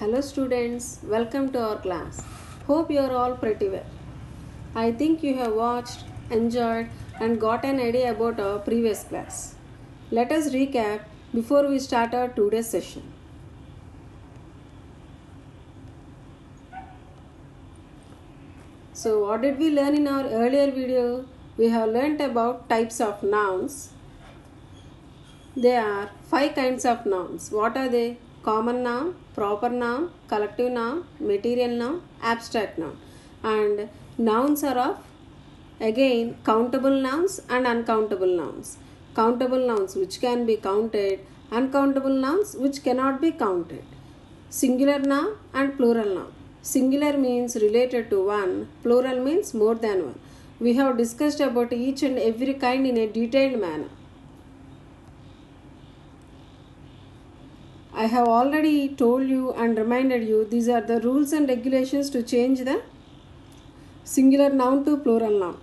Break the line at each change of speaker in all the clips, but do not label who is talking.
Hello students, welcome to our class. Hope you are all pretty well. I think you have watched, enjoyed and got an idea about our previous class. Let us recap before we start our today's session. So what did we learn in our earlier video? We have learnt about types of nouns. There are five kinds of nouns. What are they? Common noun, proper noun, collective noun, material noun, abstract noun. And nouns are of again countable nouns and uncountable nouns. Countable nouns which can be counted, uncountable nouns which cannot be counted. Singular noun and plural noun. Singular means related to one, plural means more than one. We have discussed about each and every kind in a detailed manner. I have already told you and reminded you these are the rules and regulations to change the singular noun to plural noun.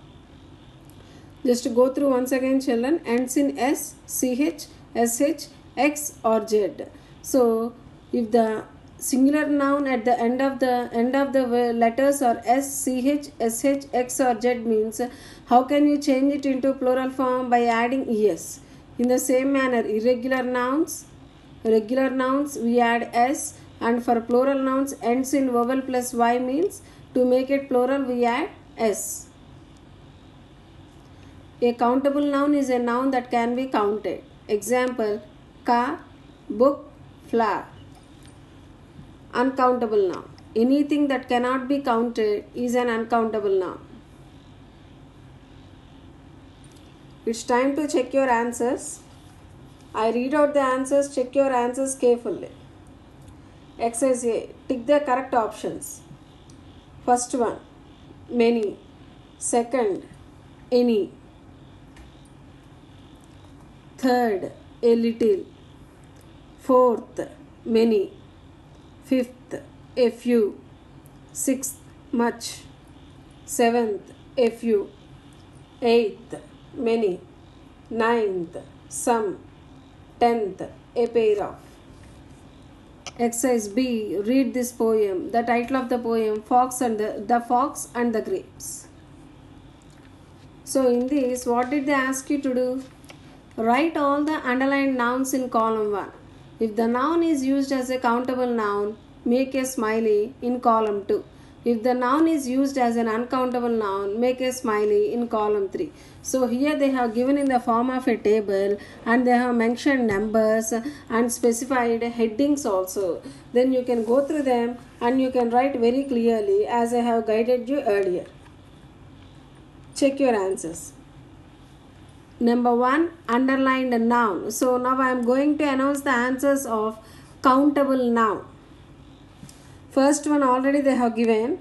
Just go through once again, children. Ends in S, CH, SH, X or Z. So, if the singular noun at the end of the end of the letters or S, CH, SH, X or Z means how can you change it into plural form by adding ES? In the same manner, irregular nouns regular nouns we add s and for plural nouns ends in vowel plus y means to make it plural we add s. A countable noun is a noun that can be counted. Example car book flower. Uncountable noun. Anything that cannot be counted is an uncountable noun. It's time to check your answers I read out the answers, check your answers carefully. Exercise A. Tick the correct options. First one, many. Second, any. Third, a little. Fourth, many. Fifth, a few. Sixth, much. Seventh, a few. Eighth, many. Ninth, some. Tenth, a pair of. Exercise B. Read this poem. The title of the poem: Fox and the, the Fox and the Grapes. So in this, what did they ask you to do? Write all the underlined nouns in column 1. If the noun is used as a countable noun, make a smiley in column 2. If the noun is used as an uncountable noun, make a smiley in column 3. So here they have given in the form of a table and they have mentioned numbers and specified headings also. Then you can go through them and you can write very clearly as I have guided you earlier. Check your answers. Number 1 underlined noun. So now I am going to announce the answers of countable noun. First one already they have given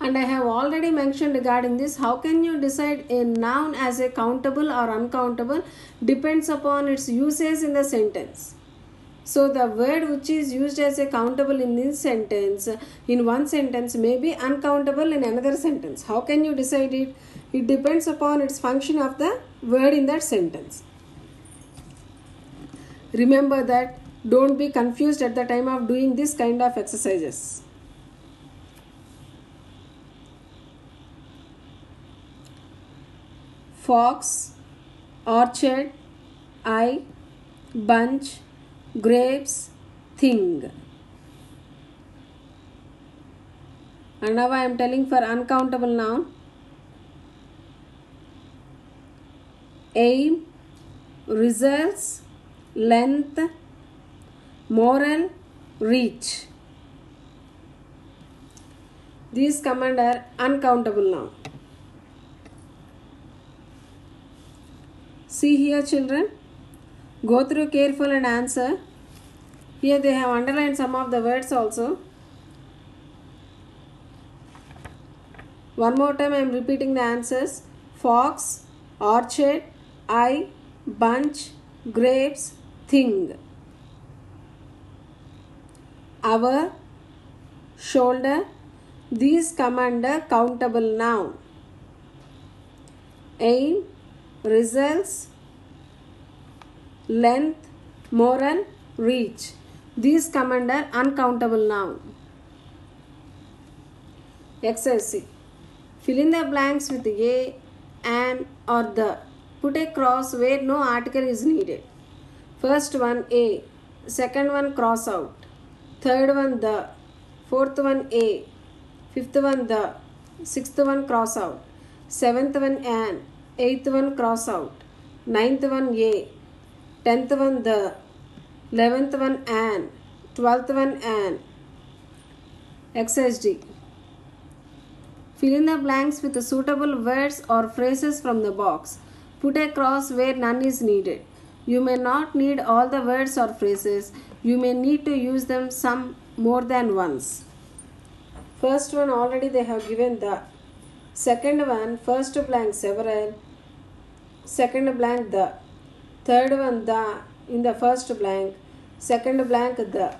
and I have already mentioned regarding this how can you decide a noun as a countable or uncountable depends upon its usage in the sentence. So the word which is used as a countable in this sentence in one sentence may be uncountable in another sentence. How can you decide it? It depends upon its function of the word in that sentence. Remember that don't be confused at the time of doing this kind of exercises. Fox, orchard, eye, bunch, grapes, thing. And now I am telling for uncountable noun. Aim, results, length, moral, reach. These command are uncountable now. See here children, go through careful and answer. Here they have underlined some of the words also. One more time I am repeating the answers. Fox, orchard, eye, bunch, grapes, thing. Our, shoulder, these command a countable noun. Aim, results, length, moral, reach. These come under uncountable noun. Exercise Fill in the blanks with a, an, or the. Put a cross where no article is needed. First one a, second one cross out, third one the, fourth one a, fifth one the, sixth one cross out, seventh one an, eighth one cross out, ninth one a, tenth one the, eleventh one an, twelfth one an. Exercise. Fill in the blanks with the suitable words or phrases from the box. Put a cross where none is needed. You may not need all the words or phrases. You may need to use them some more than once. First one already they have given the. Second one first blank several. Second blank the. Third one the in the first blank. Second blank the.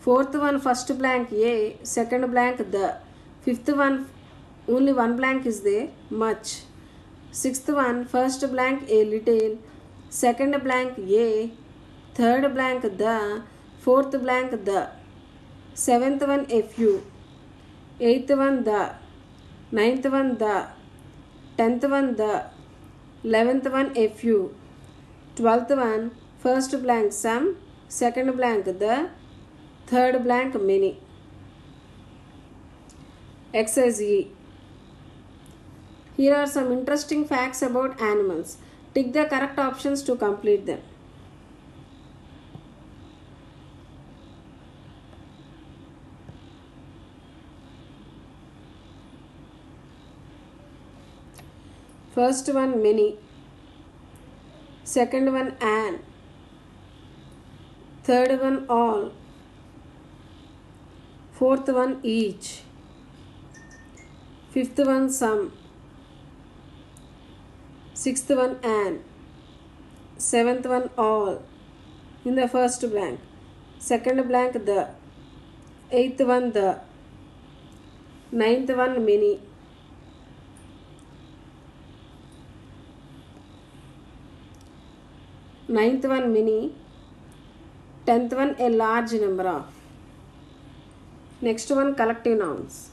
Fourth one first blank A, second blank the. Fifth one only one blank is there, much. Sixth one first blank A little, second blank A, third blank the, fourth blank the. Seventh one a few, eighth one the, ninth one the, tenth one the, eleventh one a few, twelfth one first blank some, second blank the, third blank many. Exercise E. Here are some interesting facts about animals. Tick the correct options to complete them. First one many. Second one an. Third one all. Fourth one each. Fifth one some. Sixth one an. Seventh one all. In the first blank. Second blank the. Eighth one the. Ninth one many. Ninth one many. Tenth one a large number of. Next one collective nouns.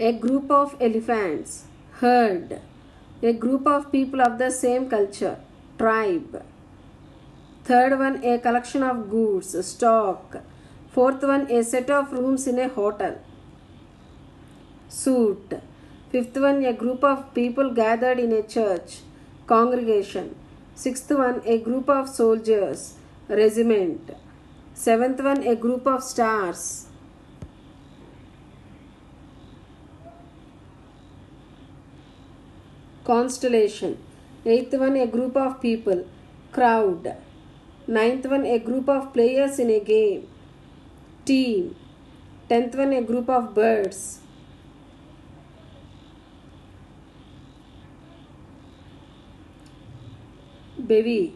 A group of elephants. Herd. A group of people of the same culture. Tribe. Third one a collection of goods. Stock. Fourth one a set of rooms in a hotel. Suit. Fifth one a group of people gathered in a church. Congregation. Sixth one a group of soldiers. Regiment. Seventh one a group of stars. Constellation. Eighth one a group of people. Crowd. Ninth one a group of players in a game. Team. Tenth one a group of birds. Baby.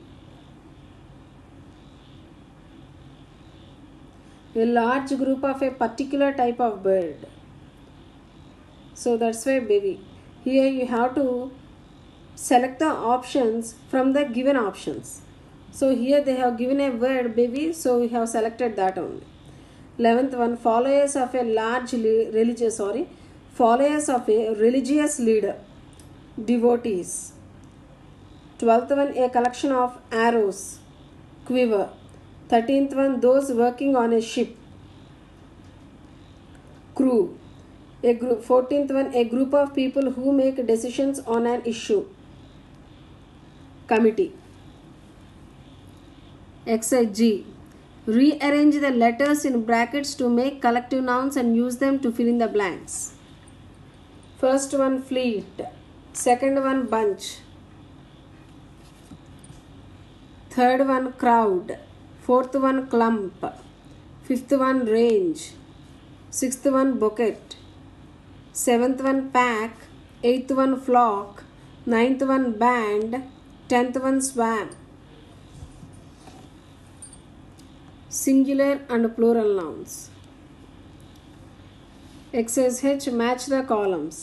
A large group of a particular type of bird. So that's why baby. Here you have to select the options from the given options. So here they have given a word baby, so we have selected that only. 11th one followers of a large religious sorry followers of a religious leader devotees 12th one a collection of arrows quiver 13th one those working on a ship crew a group 14th one a group of people who make decisions on an issue committee. Exercise g. Rearrange the letters in brackets to make collective nouns and use them to fill in the blanks. First one fleet. Second one bunch. Third one crowd. Fourth one clump. Fifth one range. Sixth one bucket, seventh one pack. Eighth one flock. Ninth one band tenth one swan singular and plural nouns exercise h match the columns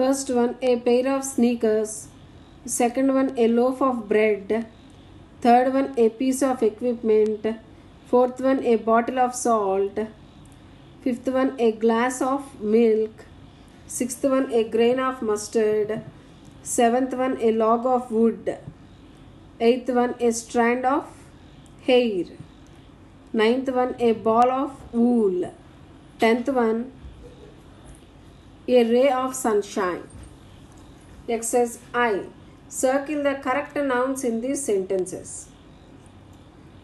first one a pair of sneakers Second one, a loaf of bread. Third one, a piece of equipment. Fourth one, a bottle of salt. Fifth one, a glass of milk. Sixth one, a grain of mustard. Seventh one, a log of wood. Eighth one, a strand of hair. Ninth one, a ball of wool. Tenth one, a ray of sunshine. Exercise I. Circle the correct nouns in these sentences.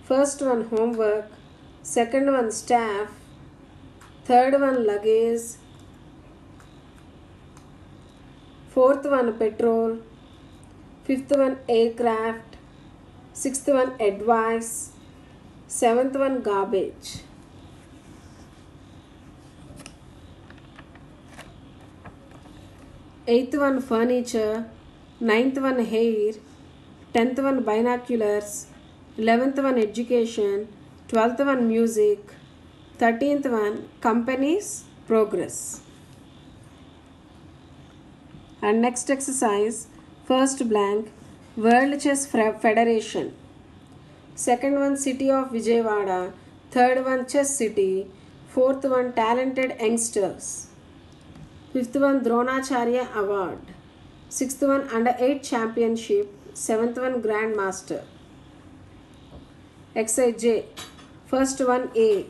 First one, homework. Second one, staff. Third one, luggage. Fourth one, petrol. Fifth one, aircraft. Sixth one, advice. Seventh one, garbage. Eighth one, furniture. Ninth one, hair. Tenth one, binoculars. Eleventh one, education. Twelfth one, music. Thirteenth one, companies, progress. And next exercise, first blank, World Chess Federation. Second one, City of Vijayawada. Third one, Chess City. Fourth one, Talented Youngsters. Fifth one, Dronacharya Award. Sixth one, Under 8 Championship. Seventh one, Grandmaster. Exercise J. First one, A.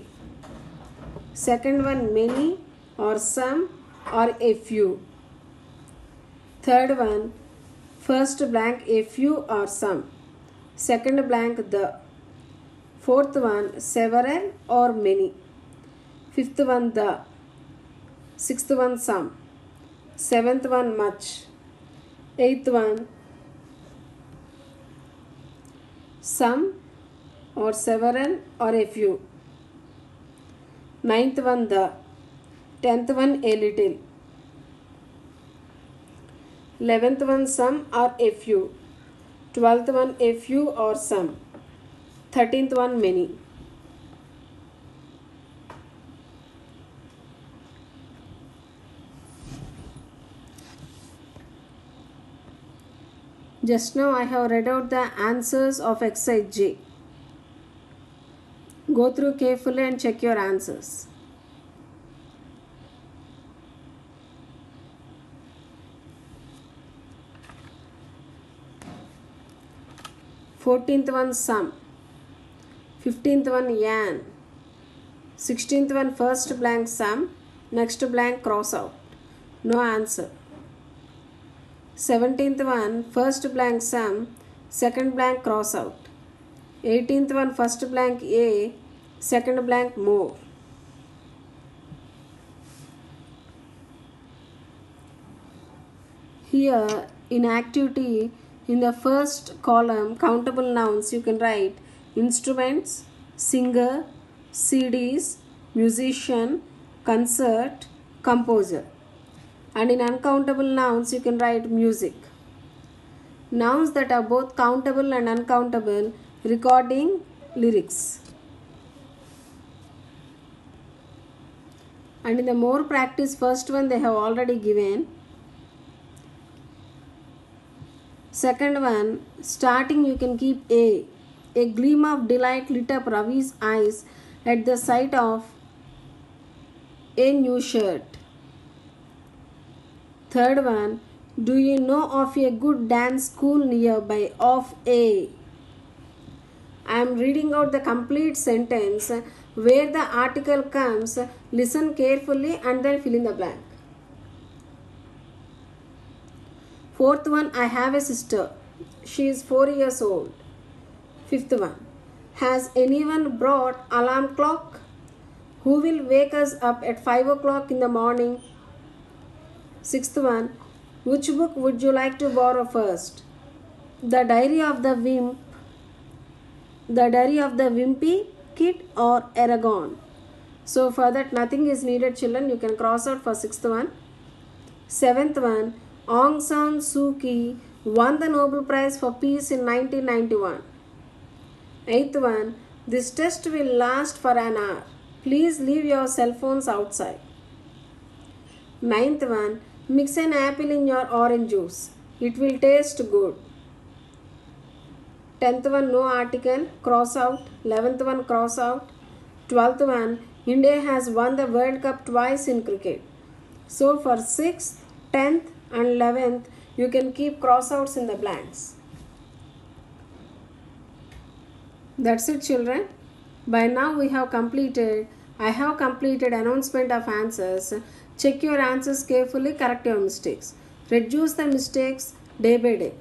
Second one, many or some or a few. Third one, first blank a few or some. Second blank the. Fourth one, several or many. Fifth one, the. Sixth one, some. Seventh one, much. Eighth one, some or several or a few. Ninth one, the. Tenth one, a little. 11th one some or a few 12th one a few or some 13th one many? Just now i have read out the answers of exercise j. Go through carefully and check your answers 14th one some 15th one yan 16th one first blank some next blank cross out. No answer. 17th one first blank some second blank cross out. 18th one first blank a second blank more. Here in activity in the first column, countable nouns, you can write instruments, singer, CDs, musician, concert, composer. And in uncountable nouns, you can write music. Nouns that are both countable and uncountable, recording lyrics. And in the more practice, first one they have already given Second one, starting you can keep A. A gleam of delight lit up Ravi's eyes at the sight of a new shirt. Third one, do you know of a good dance school nearby of A? I am reading out the complete sentence where the article comes. Listen carefully and then fill in the blank. Fourth one, I have a sister. She is 4 years old. Fifth one, has anyone brought alarm clock? Who will wake us up at 5 o'clock in the morning? Sixth one, which book would you like to borrow first? The Diary of the Wimp, The Diary of the Wimpy Kid or Eragon? So for that nothing is needed children. You can cross out for sixth one. Seventh one, Aung San Suu Kyi won the Nobel Prize for Peace in 1991. Eighth one, this test will last for an hour. Please leave your cell phones outside. Ninth one, mix an apple in your orange juice. It will taste good. 10th one no article cross out 11th one cross out 12th one india has won the world cup twice in cricket so for 6th 10th and 11th you can keep cross outs in the blanks that's it children by now we have completed i have completed announcement of answers check your answers carefully correct your mistakes reduce the mistakes day by day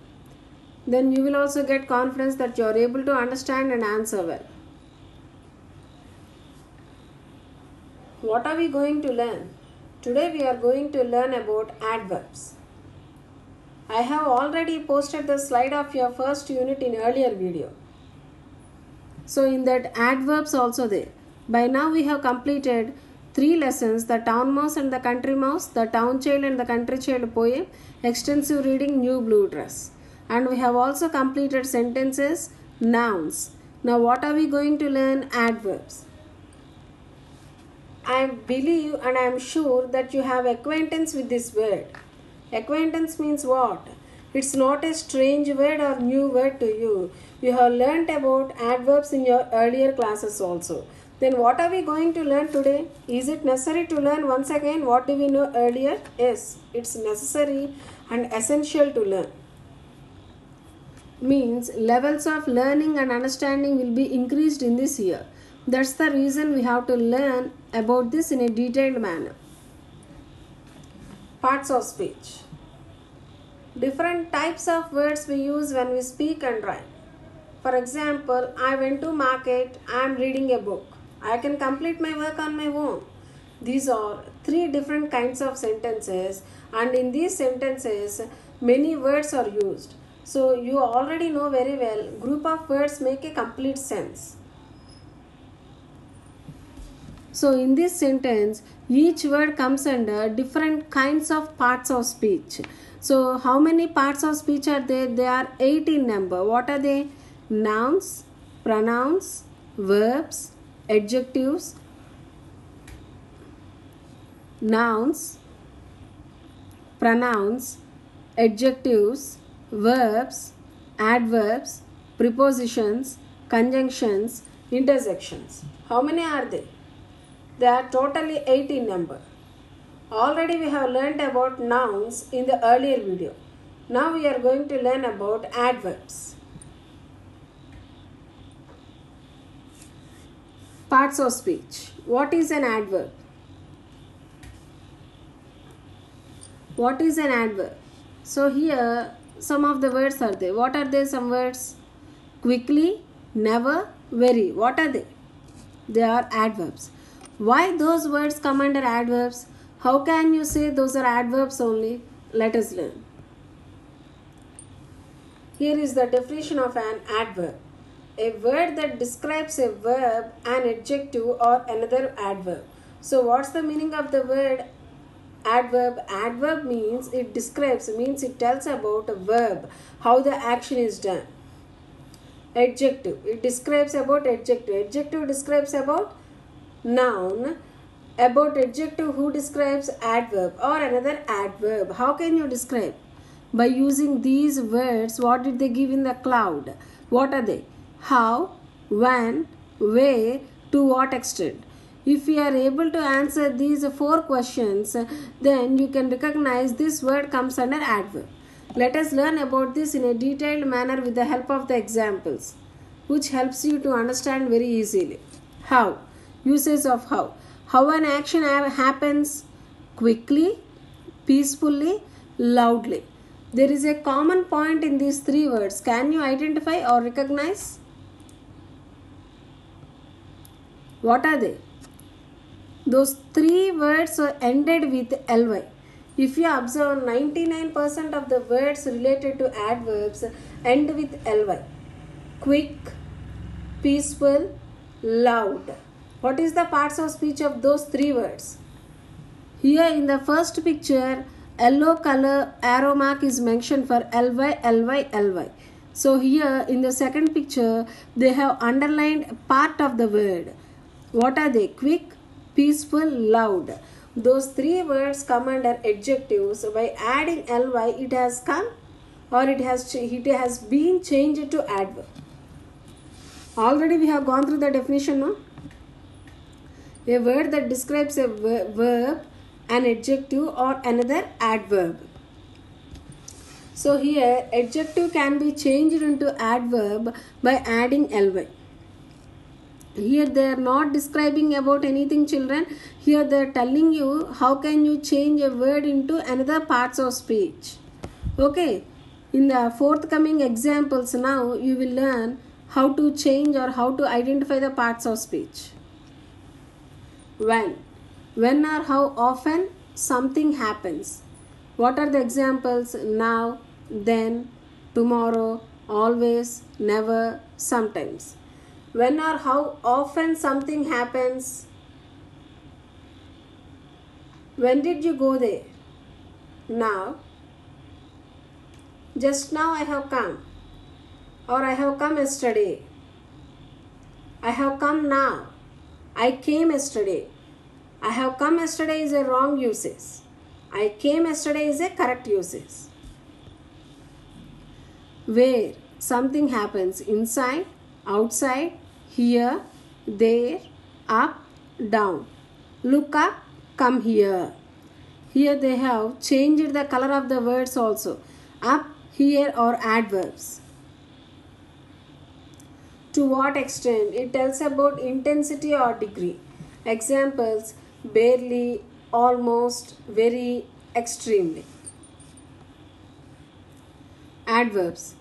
then you will also get confidence that you are able to understand and answer well. What are we going to learn? Today we are going to learn about adverbs. I have already posted the slide of your first unit in earlier video. So in that adverbs also there. By now we have completed three lessons the town mouse and the country mouse, the town child and the country child poem, extensive reading, new blue dress. And we have also completed sentences nouns. Now what are we going to learn? Adverbs. I believe and i am sure that you have acquaintance with this word acquaintance means what? It's not a strange word or new word to you. You have learnt about adverbs in your earlier classes also. Then what are we going to learn today? Is it necessary to learn once again what do we know earlier? Yes it's necessary and essential to learn. Means levels of learning and understanding will be increased in this year. That's the reason we have to learn about this in a detailed manner. Parts of speech. Different types of words we use when we speak and write. For example, I went to market, I am reading a book. I can complete my work on my own. These are three different kinds of sentences and in these sentences many words are used. So you already know very well group of words make a complete sense. So in this sentence each word comes under different kinds of parts of speech. So how many parts of speech are there? They are 8 in number. What are they? Nouns, pronouns, verbs, adjectives, nouns, pronouns, adjectives, verbs, adverbs, prepositions, conjunctions, interjections. How many are they? They are totally 8 in number. Already we have learned about nouns in the earlier video. Now we are going to learn about adverbs. Parts of speech. What is an adverb? What is an adverb? So here some of the words are there. What are they? Some words? Quickly, never, very. What are they? They are adverbs. Why those words come under adverbs? How can you say those are adverbs only? Let us learn. Here is the definition of an adverb. A word that describes a verb, an adjective or another adverb. So what's the meaning of the word adverb adverb means it describes means it tells about a verb how the action is done adjective it describes about adjective adjective describes about noun about adjective who describes adverb or another adverb how can you describe by using these words what did they give in the cloud what are they how when where to what extent if we are able to answer these four questions, then you can recognize this word comes under adverb. Let us learn about this in a detailed manner with the help of the examples, which helps you to understand very easily. How? Uses of how. How an action happens quickly, peacefully, loudly. There is a common point in these three words. Can you identify or recognize? What are they? those three words are ended with ly. If you observe 99% of the words related to adverbs end with ly. Quick, peaceful, loud. What is the parts of speech of those three words? Here in the first picture, yellow color arrow mark is mentioned for ly, ly, ly. So here in the second picture, they have underlined part of the word. What are they? Quick, peaceful, loud. Those three words come under adjectives. By adding ly, it has come or it has it has been changed to adverb already we have gone through the definition no a word that describes a ver- verb an adjective or another adverb. So here adjective can be changed into adverb by adding ly. Here they are not describing about anything children. Here they are telling you how can you change a word into another parts of speech. Okay? In the forthcoming examples now you will learn how to change or how to identify the parts of speech when? When or how often something happens? What are the examples? Now then tomorrow always never sometimes. When or how often something happens? When did you go there? Now. Just now i have come. Or i have come yesterday. I have come now i came yesterday. I have come yesterday is a wrong usage i came yesterday is a correct usage where something happens inside outside here there up down. Look up come here. Here they have changed the color of the words also. Up here or adverbs to what extent? It tells about intensity or degree. Examples barely almost very extremely. Adverbs.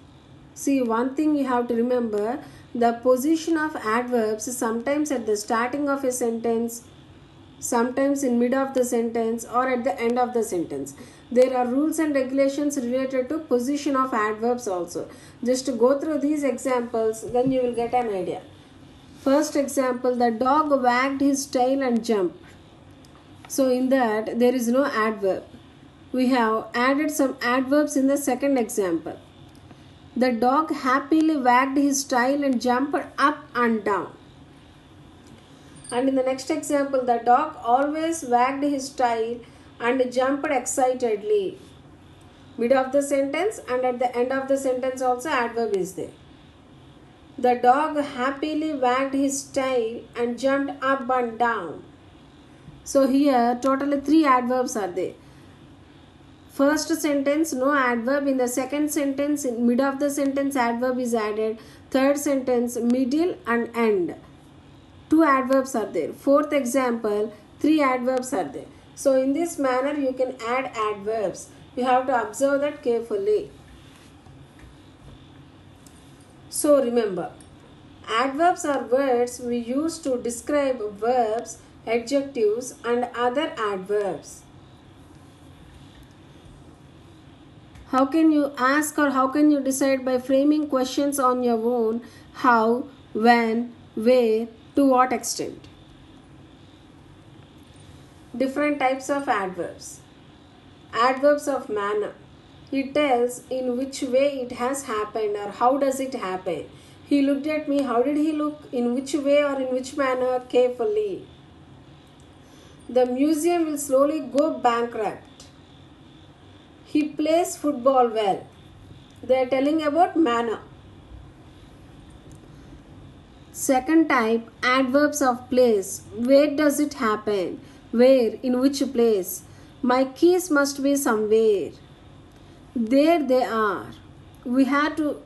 See one thing you have to remember the position of adverbs is sometimes at the starting of a sentence sometimes in mid of the sentence or at the end of the sentence there are rules and regulations related to position of adverbs also. Just go through these examples then you will get an idea. First example the dog wagged his tail and jumped. So in that there is no adverb. We have added some adverbs in the second example. The dog happily wagged his tail and jumped up and down. And in the next example, the dog always wagged his tail and jumped excitedly. Mid of the sentence and at the end of the sentence also adverb is there. The dog happily wagged his tail and jumped up and down. So here totally three adverbs are there. First sentence no adverb in the second sentence in mid of the sentence adverb is added. Third sentence middle and end two adverbs are there fourth example three adverbs are there so in this manner you can add adverbs. You have to observe that carefully. So remember adverbs are words we use to describe verbs adjectives and other adverbs. How can you ask or how can you decide by framing questions on your own? How when where to what extent? Different types of adverbs. Adverbs of manner. It tells in which way it has happened or how does it happen. He looked at me. How did he look? In which way or in which manner? Carefully. The museum will slowly go bankrupt. He plays football well. They are telling about manner. Second type, adverbs of place. Where does it happen? Where? In which place? My keys must be somewhere. There they are. We had to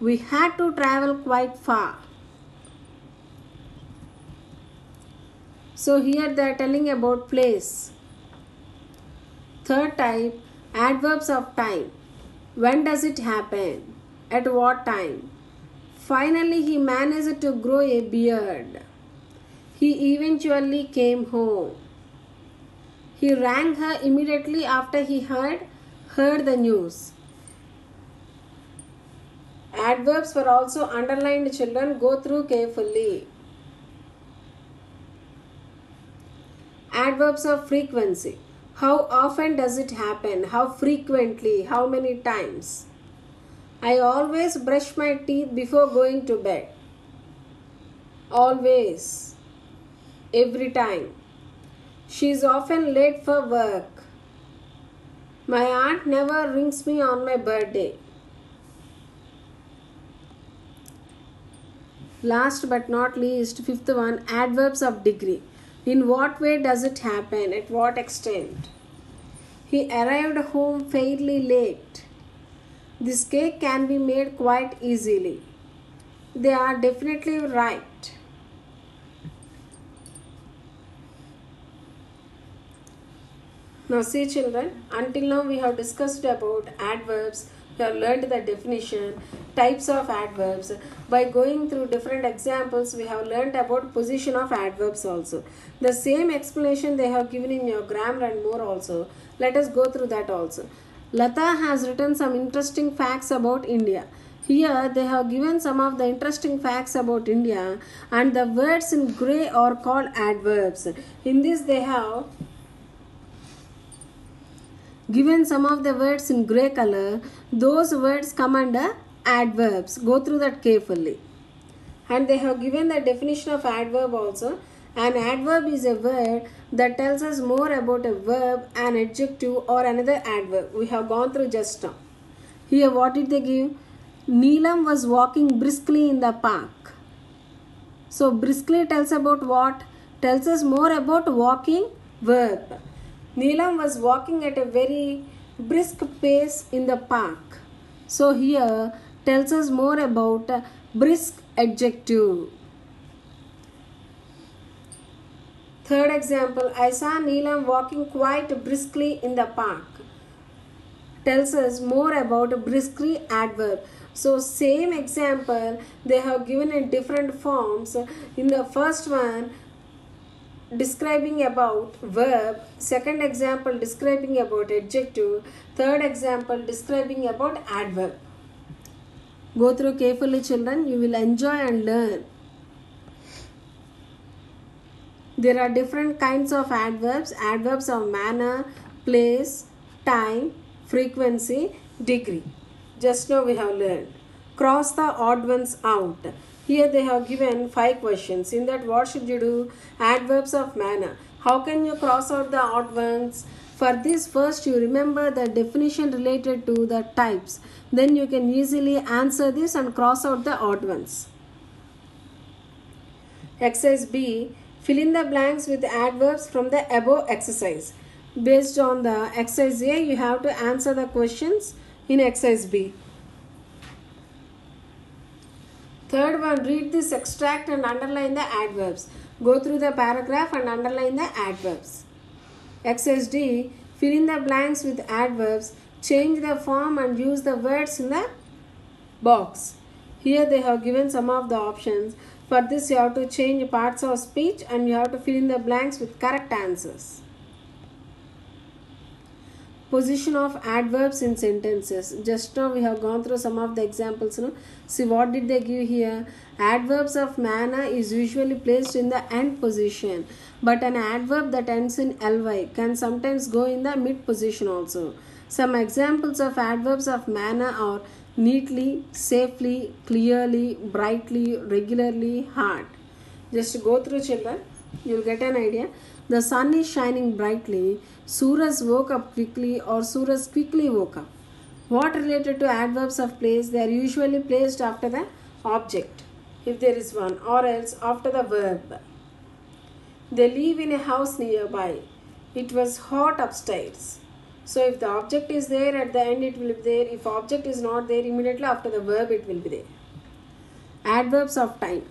we had to travel quite far. So here they are telling about place. Third type, adverbs of time. When does it happen? At what time? Finally, he managed to grow a beard. He eventually came home. He rang her immediately after he heard heard the news. Adverbs were also underlined children go through carefully. Adverbs of frequency. How often does it happen? How frequently? How many times? I always brush my teeth before going to bed. Always. Every time. She is often late for work. My aunt never rings me on my birthday. Last but not least, fifth one adverbs of degree. In what way does it happen? At what extent? He arrived home fairly late. This cake can be made quite easily. They are definitely right. Now, see, children, until now we have discussed about adverbs, we have learned the definition, types of adverbs. By going through different examples, we have learned about position of adverbs also. The same explanation they have given in your grammar and more also. Let us go through that also. Lata has written some interesting facts about India. Here they have given some of the interesting facts about India and the words in grey are called adverbs. In this they have given some of the words in grey color. Those words come under adverbs. Go through that carefully. And they have given the definition of adverb also. An adverb is a word that tells us more about a verb, an adjective, or another adverb. We have gone through just now. Here, what did they give? Neelam was walking briskly in the park. So, briskly tells about what? Tells us more about walking verb. Neelam was walking at a very brisk pace in the park. So, here tells us more about brisk adjective. Third example, I saw Neelam walking quite briskly in the park. Tells us more about briskly adverb. So same example they have given in different forms. In the first one, describing about verb second example describing about adjective third example describing about adverb. Go through carefully children. You will enjoy and learn. There are different kinds of adverbs. Adverbs of manner place time frequency degree. Just now we have learned. Cross the odd ones out here they have given five questions. In that what should you do? Adverbs of manner. How can you cross out the odd ones? For this first you remember the definition related to the types. Then you can easily answer this and cross out the odd ones. Exercise b. Fill in the blanks with adverbs from the above exercise. Based on the exercise A, you have to answer the questions in exercise B. Third one, read this extract and underline the adverbs. Go through the paragraph and underline the adverbs. Exercise D, fill in the blanks with adverbs. Change the form and use the words in the box. Here they have given some of the options. For this you have to change parts of speech and you have to fill in the blanks with correct answers. Position of adverbs in sentences. Just now we have gone through some of the examples. No? See what did they give here? Adverbs of manner is usually placed in the end position. But an adverb that ends in ly can sometimes go in the mid position also. Some examples of adverbs of manner are neatly, safely, clearly, brightly, regularly, hard. Just go through children, you'll get an idea. The sun is shining brightly. Suraj woke up quickly or Suraj quickly woke up. What related to adverbs of place? They are usually placed after the object, if there is one, or else after the verb. They live in a house nearby. It was hot upstairs. So if the object is there at the end it will be there. If object is not there immediately after the verb it will be there. Adverbs of time.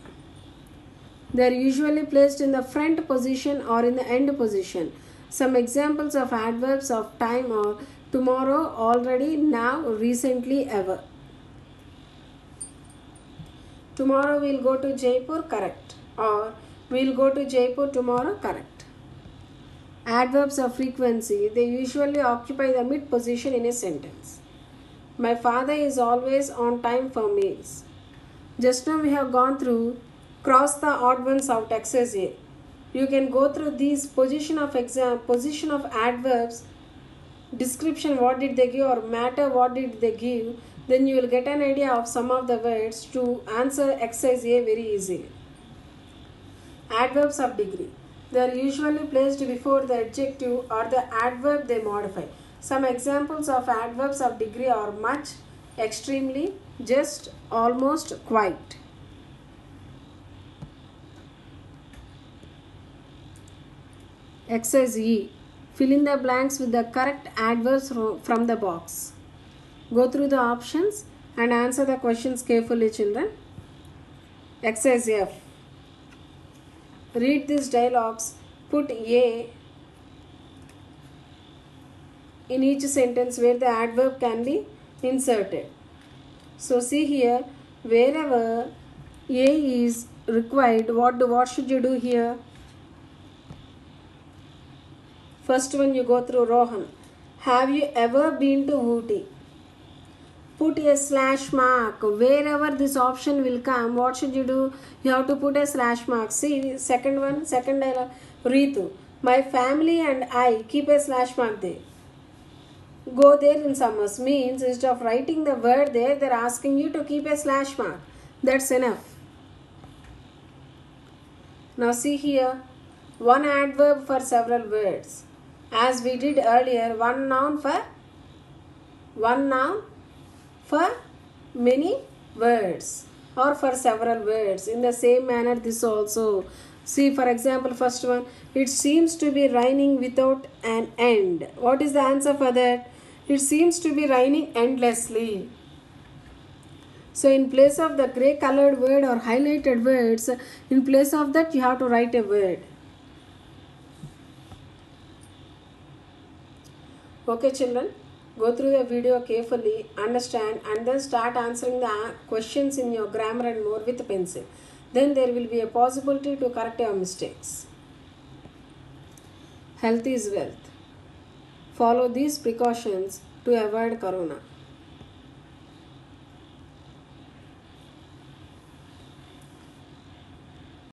They are usually placed in the front position or in the end position. Some examples of adverbs of time are tomorrow, already, now, recently, ever. Tomorrow we'll go to Jaipur, correct. Or we'll go to Jaipur tomorrow, correct. Adverbs of frequency, they usually occupy the mid position in a sentence. My father is always on time for meals. Just now we have gone through cross the odd ones out exercise A. You can go through these position of exam position of adverbs, description what did they give or matter what did they give, then you will get an idea of some of the words to answer exercise A very easily. Adverbs of degree. They are usually placed before the adjective or the adverb they modify. Some examples of adverbs of degree are much, extremely, just, almost, quite. Exercise E. Fill in the blanks with the correct adverbs from the box. Go through the options and answer the questions carefully, children. Exercise F. Read these dialogues. Put A in each sentence where the adverb can be inserted. So see here, wherever A is required, what what should you do here? First one you go through Rohan. Have you ever been to Ooty? Put a slash mark. Wherever this option will come, what should you do? You have to put a slash mark. See, second one, second dialogue. Ritu. My family and I keep a slash mark there. Go there in summers means instead of writing the word there, they're asking you to keep a slash mark. That's enough. Now see here, one adverb for several words. As we did earlier, one noun for one noun for many words or for several words. In the same manner, this also. See, for example, first one, it seems to be raining without an end. What is the answer for that? It seems to be raining endlessly. So, in place of the grey colored word or highlighted words, in place of that, you have to write a word. Okay, children, go through the video carefully, understand, and then start answering the questions in your grammar and more with pencil. Then there will be a possibility to correct your mistakes. Health is wealth. Follow these precautions to avoid corona.